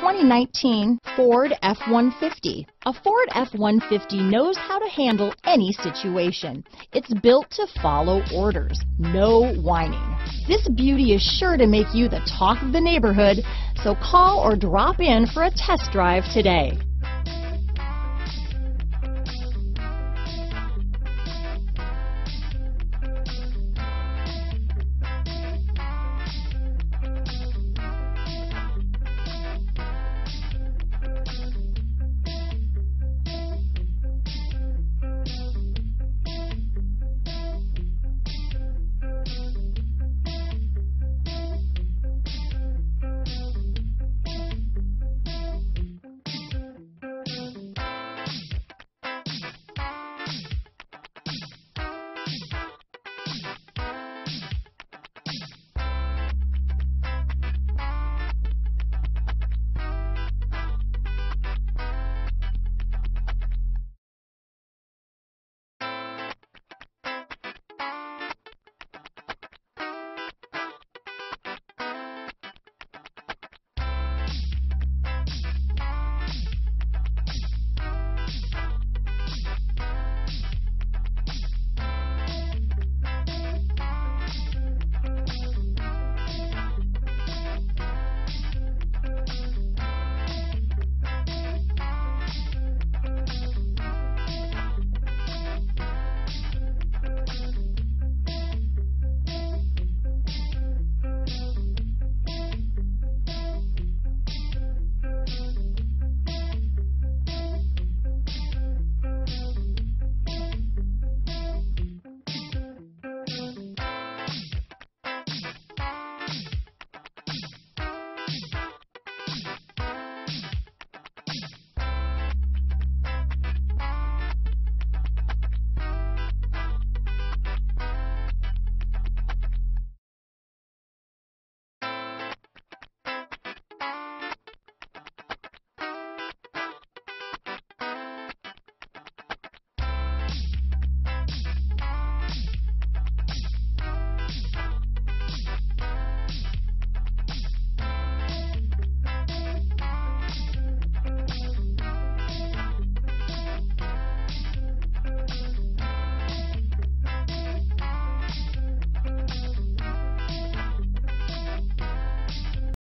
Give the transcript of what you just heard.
2019 Ford F-150. A Ford F-150 knows how to handle any situation. It's built to follow orders, no whining. This beauty is sure to make you the talk of the neighborhood, so call or drop in for a test drive today.